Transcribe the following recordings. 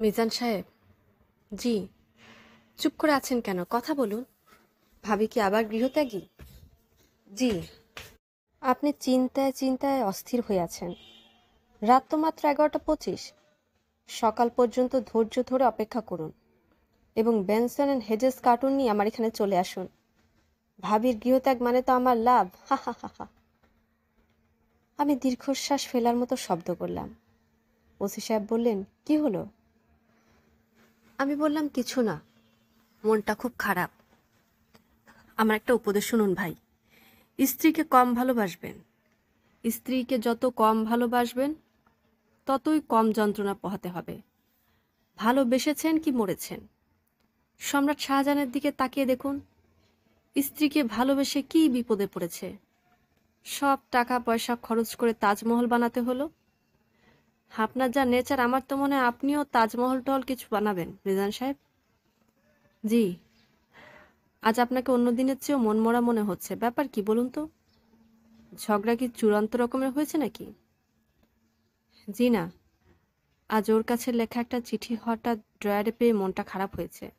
মিজান সাহেব, জি। চুপ করে আছেন কেন? কথা বলুন। ভাবি কি আবার গৃহত্যাগী? জি। আপনি চিন্তায় চিন্তায় অস্থির হয়ে আছেন। রাত তো মাত্র এগারোটা পঁচিশ। সকাল পর্যন্ত ধৈর্য ধরে অপেক্ষা করুন এবং বেনসন অ্যান্ড হেজেস কার্টুন নিয়ে আমার এখানে চলে আসুন। ভাবির গৃহত্যাগ মানে তো আমার লাভ। হা হা হা হা। আমি দীর্ঘশ্বাস ফেলার মতো শব্দ করলাম। ওসি সাহেব বললেন, কি হলো? আমি বললাম, কিছু না, মনটা খুব খারাপ। আমার একটা উপদেশ শুনুন ভাই। স্ত্রীকে কম ভালোবাসবেন। স্ত্রীকে যত কম ভালোবাসবেন, ততই কম যন্ত্রণা পোহাতে হবে। ভালোবেসেছেন কি মরেছেন? সম্রাট শাহজাহানের দিকে তাকিয়ে দেখুন। স্ত্রীকে ভালোবেসে কি বিপদে পড়েছে? সব টাকা পয়সা খরচ করে তাজমহল বানাতে হলো। আপনার যা নেচার আমার তো মনে হয় আপনিও তাজমহল টহল কিছু বানাবেন, রিজান সাহেব। জি। আজ আপনাকে অন্য দিনের চেয়েও মনমরা মনে হচ্ছে। ব্যাপার কি বলুন তো? ঝগড়া কি চূড়ান্ত রকমের হয়েছে নাকি? জি না। আজ ওর কাছে লেখা একটা চিঠি হঠাৎ ড্রয়ারে পেয়ে মনটা খারাপ হয়েছে।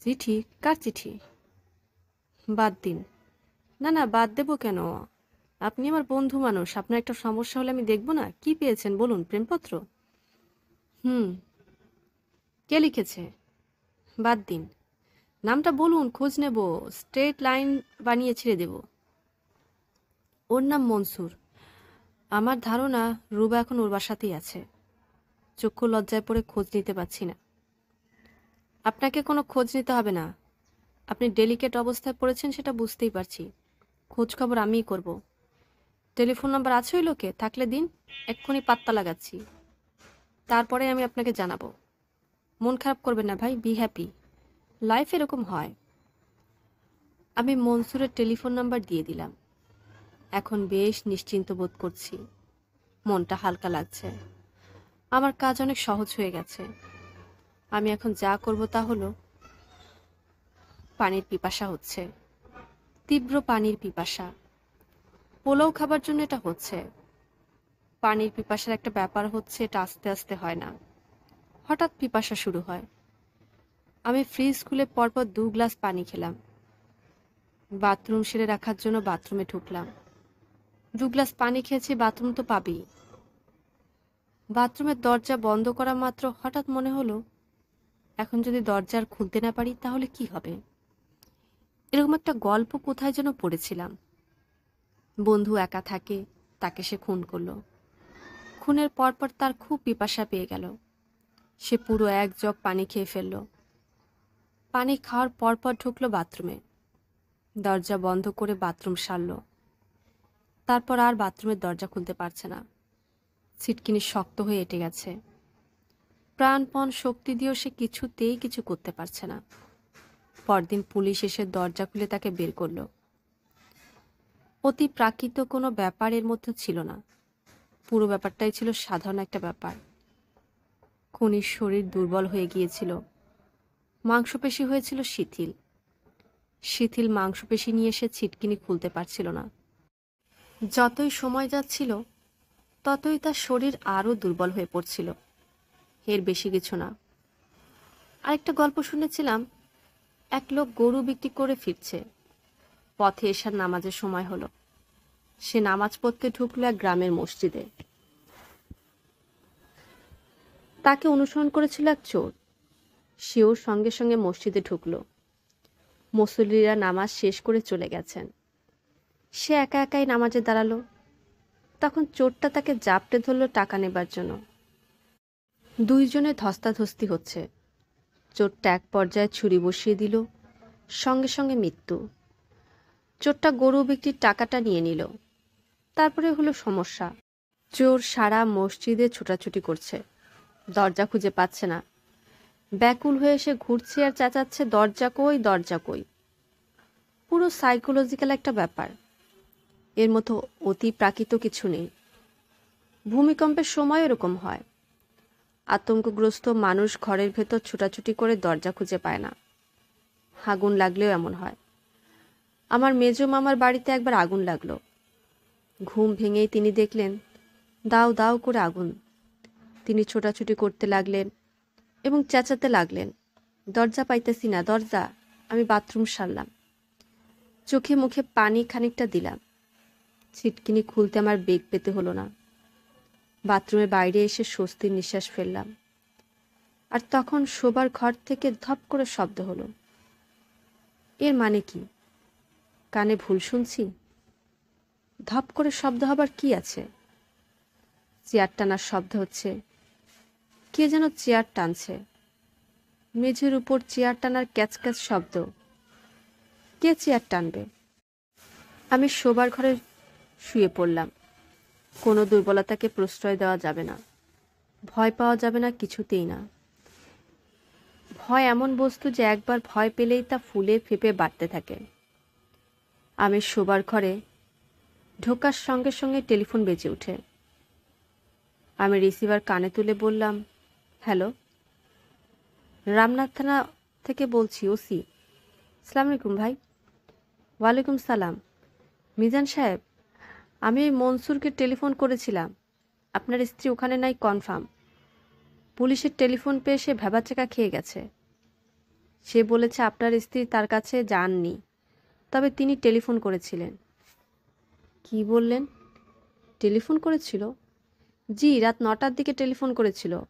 চিঠি? কার চিঠি? বাদ দিন। না না, বাদ দেবো কেন? আপনি আমার বন্ধু মানুষ, আপনার একটা সমস্যা হলে আমি দেখব না? কি পেয়েছেন বলুন, প্রেমপত্র? হুম, কে লিখেছে? বাদ দিন। নামটা বলুন, খোঁজ নেব, স্ট্রেট লাইন বানিয়ে ছেড়ে দেব। ওর নাম মনসুর। আমার ধারণা, রুবা এখন ওর বাসাতেই আছে। চক্ষু লজ্জায় পড়ে খোঁজ নিতে পারছি না। আপনাকে কোনো খোঁজ নিতে হবে না। আপনি ডেলিকেট অবস্থায় পড়েছেন সেটা বুঝতেই পারছি। খোঁজ খবর আমিই করব। টেলিফোন নাম্বার আছে ওই লোকে থাকলে দিন, এক্ষুনি পাত্তা লাগাচ্ছি। তারপরে আমি আপনাকে জানাব। মন খারাপ করবেন না ভাই বি হ্যাপি লাইফ এরকম হয়। আমি মনসুরের টেলিফোন নাম্বার দিয়ে দিলাম। এখন বেশ নিশ্চিন্ত বোধ করছি। মনটা হালকা লাগছে। আমার কাজ অনেক সহজ হয়ে গেছে। আমি এখন যা করব তা হলো পানির পিপাসা হচ্ছে। তীব্র পানির পিপাসা। পোলাও খাবার জন্য এটা হচ্ছে। পানির পিপাসার একটা ব্যাপার হচ্ছে, এটা আস্তে আস্তে হয় না। হঠাৎ পিপাসা শুরু হয়। আমি ফ্রিজ খুলে পরপর দু গ্লাস পানি খেলাম। বাথরুম সেরে রাখার জন্য বাথরুমে ঢুকলাম। দু গ্লাস পানি খেয়েছি, বাথরুম তো পাবেই বাথরুমের দরজা বন্ধ করা মাত্র হঠাৎ মনে হলো, এখন যদি দরজা আর খুলতে না পারি তাহলে কি হবে? এরকম একটা গল্প কোথায় যেন পড়েছিলাম। বন্ধু একা থাকে, তাকে সে খুন করল। খুনের পরপর তার খুব পিপাসা পেয়ে গেল। সে পুরো এক জগ পানি খেয়ে ফেলল। পানি খাওয়ার পরপর ঢুকলো বাথরুমে। দরজা বন্ধ করে বাথরুম সারল। তারপর আর বাথরুমের দরজা খুলতে পারছে না। ছিটকিনি শক্ত হয়ে এঁটে গেছে। প্রাণপণ শক্তি দিয়েও সে কিছুতেই কিছু করতে পারছে না। পরদিন পুলিশ এসে দরজা খুলে তাকে বের করল। অতি প্রাকৃত কোনো ব্যাপারের মধ্যে ছিল না। পুরো ব্যাপারটাই ছিল সাধারণ একটা ব্যাপার। খুনির শরীর দুর্বল হয়ে গিয়েছিল। মাংসপেশি হয়েছিল শিথিল। শিথিল মাংসপেশি নিয়ে সে ছিটকিনি খুলতে পারছিল না। যতই সময় যাচ্ছিল, ততই তার শরীর আরও দুর্বল হয়ে পড়ছিল। এর বেশি কিছু না। আরেকটা গল্প শুনেছিলাম, এক লোক গরু বিক্রি করে ফিরছে। পথে এসার নামাজের সময় হলো। সে নামাজ পড়তে ঢুকলো এক গ্রামের মসজিদে। তাকে অনুসরণ করেছিল এক চোর। সেও সঙ্গে সঙ্গে মসজিদে ঢুকলো। মুসল্লিরা নামাজ শেষ করে চলে গেছেন। সে একা একাই নামাজে দাঁড়াল। তখন চোরটা তাকে জাপটে ধরলো টাকা নেবার জন্য। দুইজনে ধস্তাধস্তি হচ্ছে। চোরটা এক পর্যায়ে ছুরি বসিয়ে দিল, সঙ্গে সঙ্গে মৃত্যু। চোরটা গরু বিক্রির টাকাটা নিয়ে নিল। তারপরে হলো সমস্যা। চোর সারা মসজিদে ছোটাছুটি করছে। দরজা খুঁজে পাচ্ছে না। ব্যাকুল হয়ে এসে ঘুরছে আর চেঁচাচ্ছে, দরজা কই দরজা কই? পুরো সাইকোলজিক্যাল একটা ব্যাপার। এর মতো অতি প্রাকৃত কিছু নেই। ভূমিকম্পের সময় এরকম হয়। আতঙ্কগ্রস্ত মানুষ ঘরের ভেতর ছোটাছুটি করে দরজা খুঁজে পায় না। আগুন লাগলেও এমন হয়। আমার মেজ মামার বাড়িতে একবার আগুন লাগল। ঘুম ভেঙেই তিনি দেখলেন, দাও দাও করে আগুন। তিনি ছোটাছুটি করতে লাগলেন এবং চেঁচাতে লাগলেন, দরজা পাইতেছি না, দরজা, আমি বাথরুম সারলাম। চোখে মুখে পানি খানিকটা দিলাম। ছিটকিনি খুলতে আমার বেগ পেতে হলো না। বাথরুমের বাইরে এসে স্বস্তির নিঃশ্বাস ফেললাম। আর তখন শোবার ঘর থেকে ধপ করে শব্দ হলো। এর মানে কি? কানে ভুল শুনছি? ধপ করে শব্দ হবার কি আছে? চেয়ার টানার শব্দ হচ্ছে। কে যেন চেয়ার টানছে। মেঝের উপর চেয়ার টানার ক্যাচ ক্যাচ শব্দ। কে চেয়ার টানবে? আমি শোবার ঘরে শুয়ে পড়লাম। কোনো দুর্বলতাকে প্রশ্রয় দেওয়া যাবে না। ভয় পাওয়া যাবে না কিছুতেই না। ভয় এমন বস্তু যে একবার ভয় পেলেই তা ফুলে ফেপে বাড়তে থাকে। আমি শোবার ঘরে ঢোকার সঙ্গে সঙ্গে টেলিফোন বেজে ওঠে। আমি রিসিভার কানে তুলে বললাম, হ্যালো? রামনাথ থানা থেকে বলছি, ওসি সালাম আলাইকুম ভাই। ওয়ালাইকুম সালাম। মিজান সাহেব, আমি মনসুরকে টেলিফোন করেছিলাম। আপনার স্ত্রী ওখানে নাই, কনফার্ম। পুলিশের টেলিফোন পেয়ে সে ভেবাচেকা খেয়ে গেছে। সে বলেছে, আপনার স্ত্রী তার কাছে যাননি। তবে তিনি টেলিফোন করেছিলেন। কি বললেন? টেলিফোন করেছিল? জি, রাত নটার দিকে টেলিফোন করেছিল।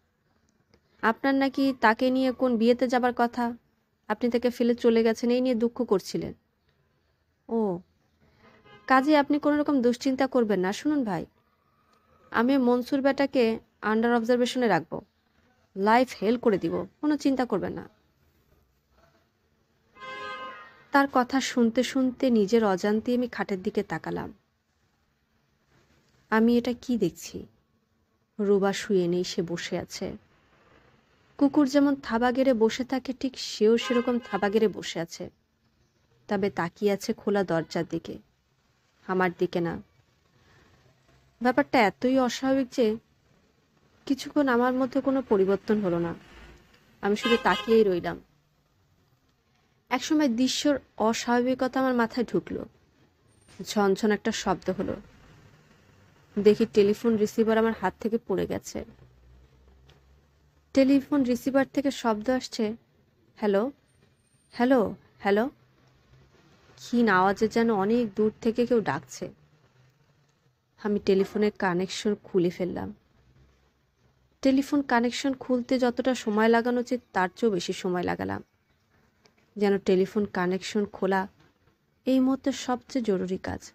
আপনার নাকি তাকে নিয়ে কোন বিয়েতে যাবার কথা? আপনি তাকে ফেলে চলে গেছেন, এই নিয়ে দুঃখ করছিলেন। ও, কাজে আপনি কোনো রকম দুশ্চিন্তা করবেন না, শুনুন ভাই। আমি মনসুর বেটাকে আন্ডার অবজারভেশনে রাখব। লাইফ হেল করে দিব, কোনো চিন্তা করবেন না। তার কথা শুনতে শুনতে নিজের অজান্তে আমি খাটের দিকে তাকালাম। আমি এটা কি দেখছি? রুবা শুয়ে নেই, সে বসে আছে। কুকুর যেমন থাবা গেড়ে বসে থাকে, ঠিক সেও সেরকম থাবা গেড়ে বসে আছে। তবে তাকিয়ে আছে খোলা দরজার দিকে। আমার দিকে না। ব্যাপারটা এতই অস্বাভাবিক যে কিছুক্ষণ আমার মধ্যে কোনো পরিবর্তন হলো না। আমি শুধু তাকিয়েই রইলাম। একসময় দৃশ্যর অস্বাভাবিকতা আমার মাথায় ঢুকলো। ঝনঝন একটা শব্দ হলো। দেখি টেলিফোন রিসিভার আমার হাত থেকে পড়ে গেছে। টেলিফোন রিসিভার থেকে শব্দ আসছে, হ্যালো হ্যালো হ্যালো। ক্ষীণ আওয়াজে যেন অনেক দূর থেকে কেউ ডাকছে। আমি টেলিফোনের কানেকশন খুলে ফেললাম। টেলিফোন কানেকশন খুলতে যতটা সময় লাগানো উচিত, তার চেয়েও বেশি সময় লাগালাম। যেন টেলিফোন কানেকশন খোলা এই মুহূর্তে সবচেয়ে জরুরি কাজ।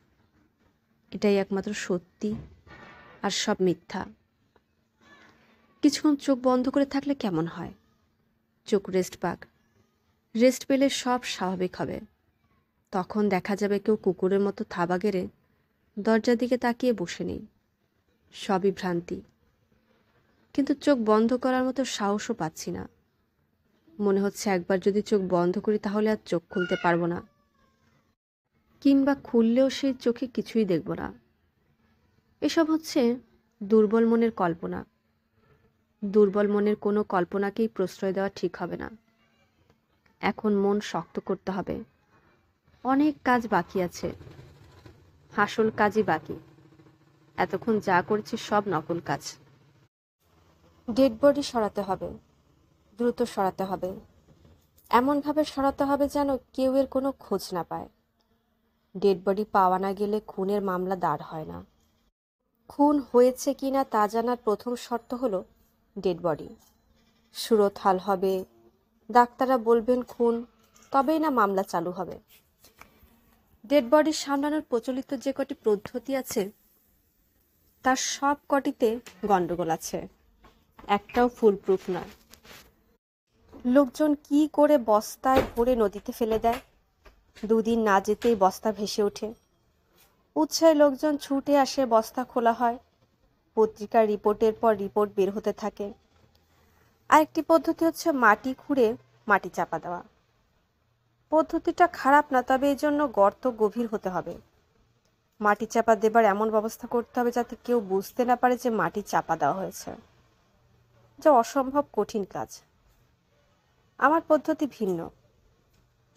এটাই একমাত্র সত্যি আর সব মিথ্যা। কিছুক্ষণ চোখ বন্ধ করে থাকলে কেমন হয়? চোখ রেস্ট পাক। রেস্ট পেলে সব স্বাভাবিক হবে। তখন দেখা যাবে কেউ কুকুরের মতো থাবা গেড়ে দরজার দিকে তাকিয়ে বসে নেই। সবই ভ্রান্তি। কিন্তু চোখ বন্ধ করার মতো সাহসও পাচ্ছি না। মনে হচ্ছে একবার যদি চোখ বন্ধ করি তাহলে আর চোখ খুলতে পারব না। কিংবা খুললেও সেই চোখে কিছুই দেখব না। এসব হচ্ছে দুর্বল মনের কল্পনা। দুর্বল মনের কোনো কল্পনাকেই প্রশ্রয় দেওয়া ঠিক হবে না। এখন মন শক্ত করতে হবে। অনেক কাজ বাকি আছে। আসল কাজই বাকি। এতক্ষণ যা করেছি সব নকল কাজ। ডেড বডি সরাতে হবে। দ্রুত সরাতে হবে। এমনভাবে সরাতে হবে যেন কেউ এর কোনো খোঁজ না পায়। ডেড বডি পাওয়া না গেলে খুনের মামলা দাঁড় হয় না। খুন হয়েছে কি না তা জানার প্রথম শর্ত হলো ডেড বডি। সুরতহাল হবে, ডাক্তাররা বলবেন খুন, তবেই না মামলা চালু হবে। ডেড বডি সামলানোর প্রচলিত যে কটি পদ্ধতি আছে, তার সব কটিতে গণ্ডগোল আছে। একটাও ফুলপ্রুফ নয়। লোকজন কি করে বস্তায় ভরে নদীতে ফেলে দেয়? দুদিন না যেতেই বস্তা ভেসে ওঠে। উৎসাহে লোকজন ছুটে আসে বস্তা খোলা হয়। পত্রিকার রিপোর্টের পর রিপোর্ট বের হতে থাকে। আরেকটি পদ্ধতি হচ্ছে মাটি খুঁড়ে মাটি চাপা দেওয়া। পদ্ধতিটা খারাপ না, তবে এই জন্য গর্ত গভীর হতে হবে। মাটি চাপা দেবার এমন ব্যবস্থা করতে হবে যাতে কেউ বুঝতে না পারে যে মাটি চাপা দেওয়া হয়েছে। যা অসম্ভব কঠিন কাজ। আমার পদ্ধতি ভিন্ন।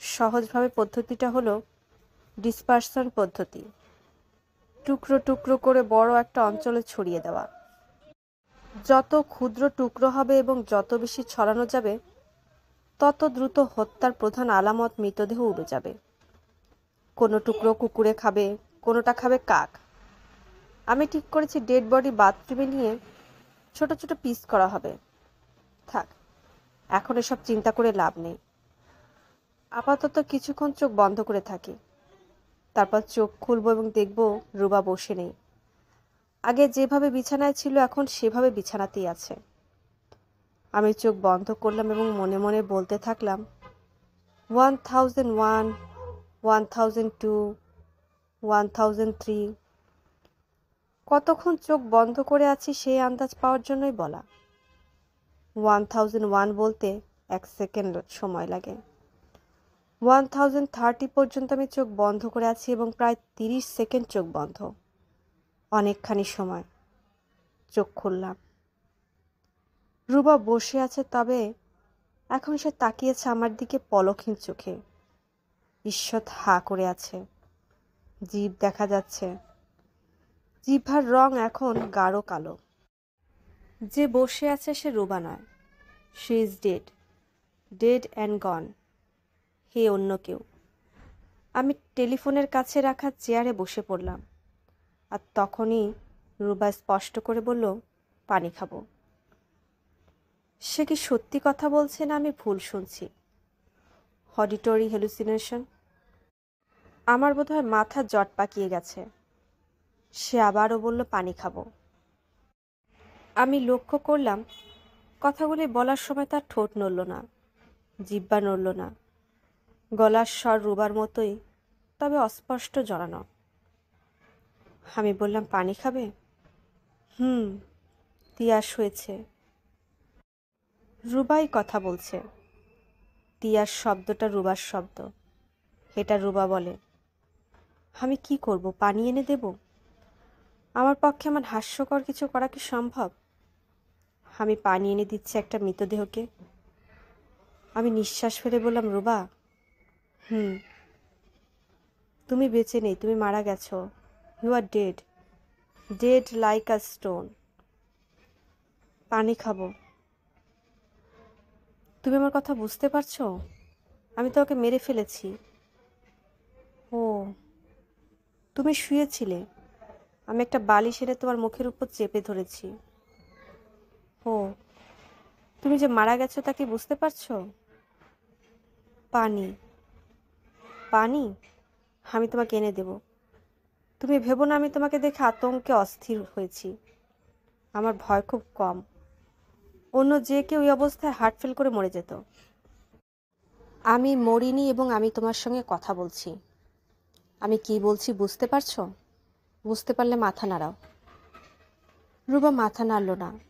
সহজভাবে পদ্ধতিটা হলো ডিসপারশন পদ্ধতি। টুকরো টুকরো করে বড় একটা অঞ্চলে ছড়িয়ে দেওয়া। যত ক্ষুদ্র টুকরো হবে এবং যত বেশি ছড়ানো যাবে, তত দ্রুত হত্যার প্রধান আলামত মৃতদেহ উড়ে যাবে। কোনো টুকরো কুকুরে খাবে, কোনোটা খাবে কাক। আমি ঠিক করেছি ডেড বডি বাথরুমে নিয়ে ছোট ছোট পিস করা হবে। থাক এখন এসব চিন্তা করে লাভ নেই। আপাতত কিছুক্ষণ চোখ বন্ধ করে থাকি। তারপর চোখ খুলবো এবং দেখব রুবা বসে নেই। আগে যেভাবে বিছানায় ছিল, এখন সেভাবে বিছানাতেই আছে। আমি চোখ বন্ধ করলাম এবং মনে মনে বলতে থাকলাম, one thousand one one thousand two, one thousand three. কতক্ষণ চোখ বন্ধ করে আছি সেই আন্দাজ পাওয়ার জন্যই বলা। ওয়ান থাউজেন্ড ওয়ান বলতে এক সেকেন্ড সময় লাগে। ওয়ান থাউজেন্ড থার্টি পর্যন্ত আমি চোখ বন্ধ করে আছি এবং প্রায় তিরিশ সেকেন্ড চোখ বন্ধ। অনেকখানি সময় চোখ খুললাম। রুবা বসে আছে, তবে এখন সে তাকিয়েছে আমার দিকে পলকহীন চোখে। ঈশ্বর হা করে আছে। জীব দেখা যাচ্ছে। জিভার রং এখন গাঢ় কালো। যে বসে আছে সে রুবা নয়। She is dead dead and gone হে অন্য কেউ। আমি টেলিফোনের কাছে রাখা চেয়ারে বসে পড়লাম। আর তখনই রুবা স্পষ্ট করে বলল, পানি খাব। সে কি সত্যি কথা বলছে না আমি ভুল শুনছি? অডিটরি হেলুসিনেশন আমার বোধহয় মাথা জট পাকিয়ে গেছে। সে আবারও বলল, পানি খাব। আমি লক্ষ্য করলাম কথাগুলি বলার সময় তার ঠোঁট নড়ল না, জিব্বা নড়ল না। গলার স্বর রুবার মতোই, তবে অস্পষ্ট জড়ানো। আমি বললাম, পানি খাবে? হুম, তিয়াস হয়েছে। রুবাই কথা বলছে। তিয়াস শব্দটা রুবার শব্দ। এটা রুবা বলে। আমি কি করব, পানি এনে দেব? আমার পক্ষে আমার হাস্যকর কিছু করা কি সম্ভব? আমি পানি এনে দিচ্ছি একটা মৃতদেহকে। আমি নিঃশ্বাস ফেলে বললাম, রুবা, হুম, তুমি বেঁচে নেই, তুমি মারা গেছো। You are dead dead like a stone পানি খাব। তুমি আমার কথা বুঝতে পারছ? আমি তো ওকে মেরে ফেলেছি। ও, তুমি শুয়েছিলে। আমি একটা বালিশ এনে তোমার মুখের উপর চেপে ধরেছি। ও, তুমি যে মারা গেছো তা কি বুঝতে পারছ? পানি। পানি? আমি তোমাকে এনে দেব। তুমি ভেবো না আমি তোমাকে দেখে আতঙ্কে অস্থির হয়েছি। আমার ভয় খুব কম। অন্য যে কেউ ওই অবস্থায় হার্ট ফেল করে মরে যেত। আমি মরিনি এবং আমি তোমার সঙ্গে কথা বলছি। আমি কি বলছি বুঝতে পারছ? বুঝতে পারলে মাথা নাড়াও। রুবা মাথা নাড়ল না।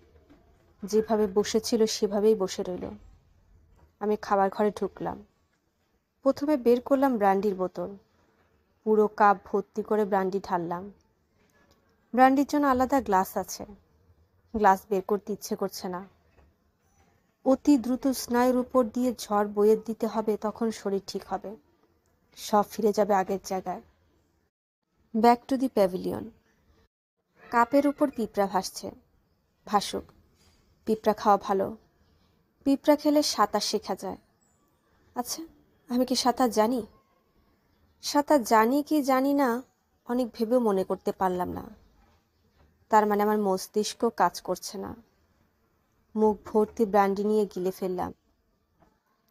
যেভাবে বসেছিল, সেভাবেই বসে রইল। আমি খাবার ঘরে ঢুকলাম। প্রথমে বের করলাম ব্র্যান্ডির বোতল। পুরো কাপ ভর্তি করে ব্র্যান্ডি ঢাললাম। ব্র্যান্ডির জন্য আলাদা গ্লাস আছে। গ্লাস বের করতে ইচ্ছে করছে না। অতি দ্রুত স্নায়ুর উপর দিয়ে ঝড় বয়ে দিতে হবে, তখন শরীর ঠিক হবে। সব ফিরে যাবে আগের জায়গায়। Back to the pavilion. কাপের উপর পিঁপড়া ভাসছে। ভাসুক। পিঁপড়া খাওয়া ভালো। পিঁপড়া খেলে সাঁতার শেখা যায়। আচ্ছা আমি কি সাঁতার জানি? সাঁতার জানি কি জানি না, অনেক ভেবেও মনে করতে পারলাম না। তার মানে আমার মস্তিষ্ক কাজ করছে না। মুখ ভর্তি ব্র্যান্ডি নিয়ে গিলে ফেললাম।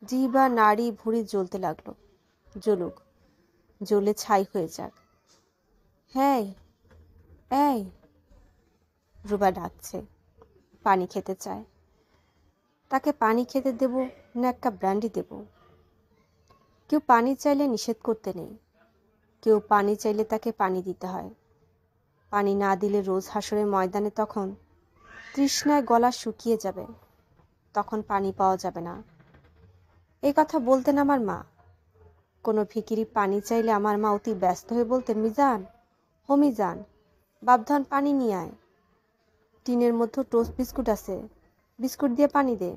জিবা, নাড়ি, ভুঁড়ি জ্বলতে লাগল। জ্বলুক, জ্বলে ছাই হয়ে যাক। হ্যাঁ এই, রুবা ডাকছে। পানি খেতে চায়। তাকে পানি খেতে দেব না এক কাপ ব্র্যান্ডি দেব। কেউ পানি চাইলে নিষেধ করতে নেই। কেউ পানি চাইলে তাকে পানি দিতে হয়। পানি না দিলে রোজ হাসরের ময়দানে তখন তৃষ্ণায় গলা শুকিয়ে যাবে। তখন পানি পাওয়া যাবে না। এই কথা বলতেন আমার মা। কোনো ফিকিরি পানি চাইলে আমার মা অতি ব্যস্ত হয়ে বলতেন, মিজান হো মিজান বাবধান পানি নিয়ে আয়। টিনের মধ্যে টোস্ট বিস্কুট আছে। বিস্কুট দিয়ে পানি দে।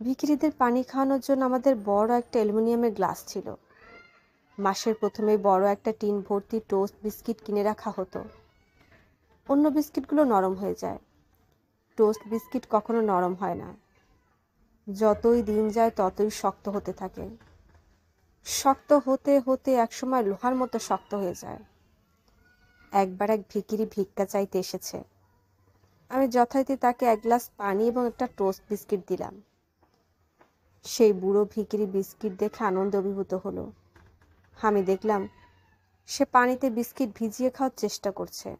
ভিকিরিদের পানি খাওয়ানোর জন্য আমাদের বড় একটা অ্যালুমিনিয়ামের গ্লাস ছিল। মাসের প্রথমে বড় একটা টিন ভর্তি টোস্ট বিস্কিট কিনে রাখা হতো। অন্য বিস্কিটগুলো নরম হয়ে যায়। টোস্ট বিস্কিট কখনো নরম হয় না। যতই দিন যায়, ততই শক্ত হতে থাকে। শক্ত হতে হতে একসময় লোহার মতো শক্ত হয়ে যায়। একবার এক ভিকিরি ভিক্ষা চাইতে এসেছে। আমি যথারীতি তাকে এক গ্লাস পানি এবং একটা টোস্ট বিস্কিট দিলাম। সেই বুড়ো ভিকিরি বিস্কিট দেখে আনন্দ অভিভূত হলো। আমি দেখলাম, সে পানিতে বিস্কিট ভিজিয়ে খাওয়ার চেষ্টা করছে।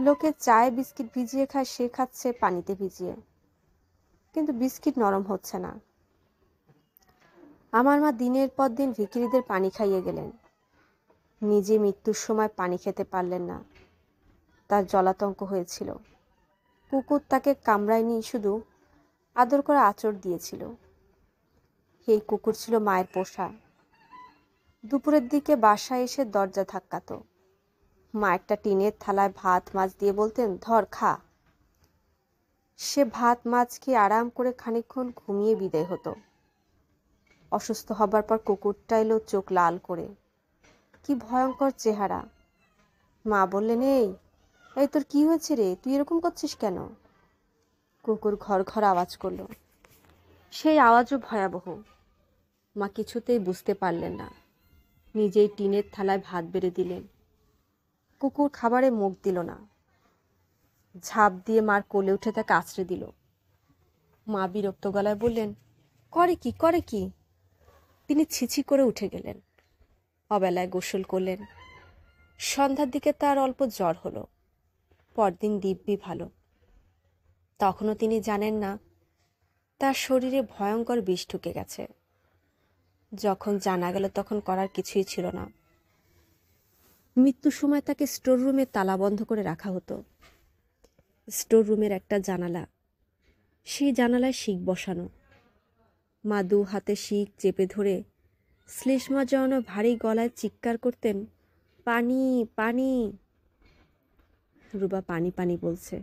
লোকে চায়ে বিস্কিট ভিজিয়ে খায়, সে খাচ্ছে পানিতে ভিজিয়ে। কিন্তু বিস্কিট নরম হচ্ছে না। আমার মা দিনের পর দিন ভিকিরিদের পানি খাইয়ে গেলেন। নিজে মৃত্যুর সময় পানি খেতে পারলেন না। তার জলাতঙ্ক হয়েছিল। কুকুর তাকে কামড়ায়নি, শুধু আদর করে আচর দিয়েছিল। এই কুকুর ছিল মায়ের পোষা। দুপুরের দিকে বাসায় এসে দরজা ধাক্কাত। মা একটা টিনের থালায় ভাত মাছ দিয়ে বলতেন, ধর, খা। সে ভাত মাছ খেয়ে আরাম করে খানিকক্ষণ ঘুমিয়ে বিদায় হতো। অসুস্থ হবার পর কুকুরটা এলো চোখ লাল করে। কি ভয়ঙ্কর চেহারা। মা বললেন, এই এই তোর কি হয়েছে রে? তুই এরকম করছিস কেন? কুকুর ঘর ঘর আওয়াজ করল। সেই আওয়াজও ভয়াবহ। মা কিছুতেই বুঝতে পারলেন না। নিজেই টিনের থালায় ভাত বেড়ে দিলেন। কুকুর খাবারে মুখ দিল না। ঝাঁপ দিয়ে মার কোলে উঠে তাকে আছড়ে দিল। মা বিরক্ত গলায় বললেন, করে কি করে কি? তিনি ছিছি করে উঠে গেলেন। অবেলায় গোসল করলেন। সন্ধ্যার দিকে তার অল্প জ্বর হলো। পরদিন দিব্যি ভালো। তখনও তিনি জানেন না, তার শরীরে ভয়ঙ্কর বিষ ঢুকে গেছে। যখন জানা গেল তখন করার কিছুই ছিল না। মৃত্যুর সময় তাকে স্টোর রুমে তালা বন্ধ করে রাখা হতো। স্টোর রুমের একটা জানালা, সেই জানালায় শিক বসানো। মা দু হাতে শিক চেপে ধরে শ্লেষ্মা জড়ানো ভারী গলায় চিৎকার করতেন, পানি পানি। রুবা পানি পানি বলছে।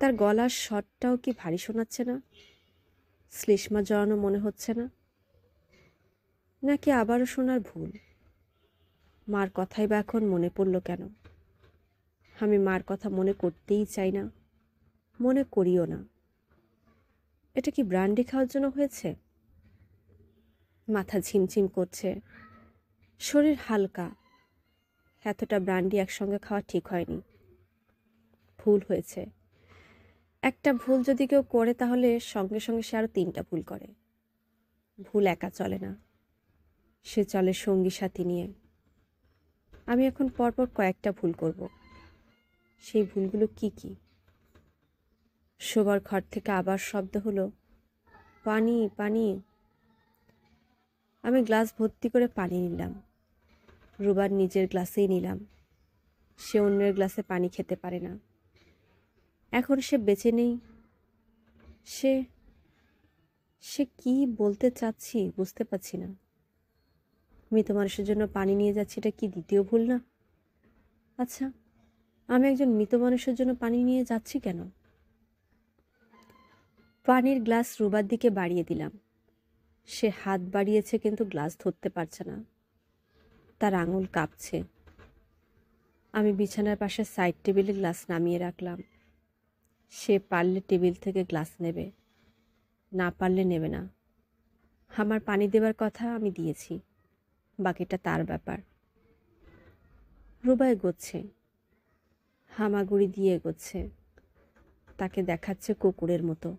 তার গলার স্বরটাও কি ভারী শোনাচ্ছে না? শ্লেষ্মা জড়ানো মনে হচ্ছে না? নাকি আবারও শোনার ভুল? মার কথাই বা এখন মনে পড়ল কেন? আমি মার কথা মনে করতেই চাই না, মনে করিও না। এটা কি ব্রান্ডি খাওয়ার জন্য হয়েছে? মাথা ঝিমঝিম করছে, শরীর হালকা এতটা ব্রান্ডি একসঙ্গে খাওয়া ঠিক হয়নি। ভুল হয়েছে। একটা ভুল যদি কেউ করে, তাহলে সঙ্গে সঙ্গে সে আরও তিনটা ভুল করে। ভুল একা চলে না। সে চলে সঙ্গী সাথী নিয়ে। আমি এখন পরপর কয়েকটা ভুল করব। সেই ভুলগুলো কি কি? শোবার ঘর থেকে আবার শব্দ হলো, পানি পানি। আমি গ্লাস ভর্তি করে পানি নিলাম। রুবার নিজের গ্লাসেই নিলাম। সে অন্যের গ্লাসে পানি খেতে পারে না। এখন সে বেঁচে নেই। সে সে কি বলতে চাচ্ছি বুঝতে পারছি না। মৃত মানুষের জন্য পানি নিয়ে যাচ্ছি, এটা কি দ্বিতীয় ভুল না? আচ্ছা আমি একজন মৃত মানুষের জন্য পানি নিয়ে যাচ্ছি কেন? পানির গ্লাস রুবার দিকে বাড়িয়ে দিলাম। সে হাত বাড়িয়েছে কিন্তু গ্লাস ধরতে পারছে না। তার আঙুল কাঁপছে। আমি বিছানার পাশে সাইড টেবিলে গ্লাস নামিয়ে রাখলাম। সে পারলে টেবিল থেকে গ্লাস নেবে, না পারলে নেবে না। আমার পানি দেবার কথা আমি দিয়েছি, বাকিটা তার ব্যাপার। রুবা এগোচ্ছে, হামাগুড়ি দিয়ে এগোচ্ছে, তাকে দেখাচ্ছে কুকুরের মতো।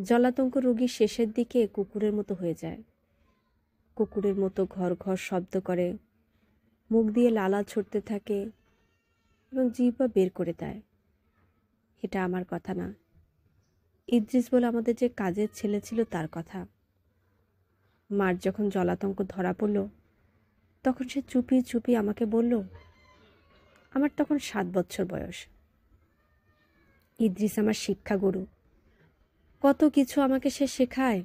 জলাতঙ্ক রোগী শেষের দিকে কুকুরের মতো হয়ে যায়। কুকুরের মতো ঘর ঘর শব্দ করে। মুখ দিয়ে লালা ছড়তে থাকে এবং জিহ্বা বের করে দেয়। এটা আমার কথা না। ইদ্রিস বলে আমাদের যে কাজের ছেলে ছিল তার কথা। মার যখন জলাতঙ্ক ধরা পড়ল, তখন সে চুপি চুপি আমাকে বলল, আমার তখন সাত বছর বয়স। ইদ্রিস আমার শিক্ষাগুরু। কত কিছু আমাকে সে শেখায়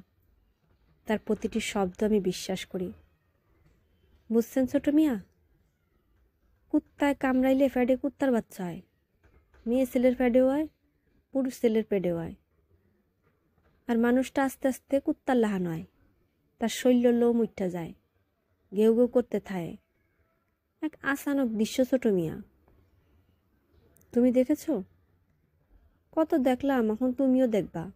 তার প্রতিটি শব্দ আমি বিশ্বাস করি। বুঝছেন ছোট মিয়া? কুত্তায় কামড়াইলে ফ্যাডে কুত্তার বাচ্চা হয়। মেয়ে ছেলের ফ্যাডেও হয়, পুরুষ ছেলের পেডেও হয়। আর মানুষটা আস্তে আস্তে কুত্তার লাহান হয়। তার শৈল্য লোম উঠা যায়। ঘেউ ঘেউ করতে থায়। এক আসানক দৃশ্য ছোট মিয়া। তুমি দেখেছ? কত দেখলাম, এখন তুমিও দেখবা।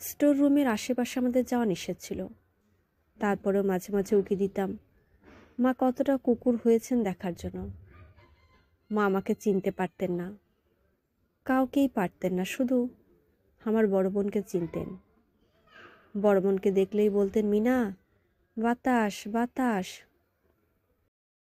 স্টোর রুমের আশেপাশে আমাদের যাওয়া নিষেধ ছিল। তারপরেও মাঝে মাঝে উকি দিতাম, মা, কতটা কুকুর হয়েছেন দেখার জন্য। মা আমাকে চিনতে পারতেন না। কাউকেই পারতেন না, শুধু আমার বড় বোনকে চিনতেন। বড় বোনকে দেখলেই বলতেন, মিনা, বাতাস বাতাস।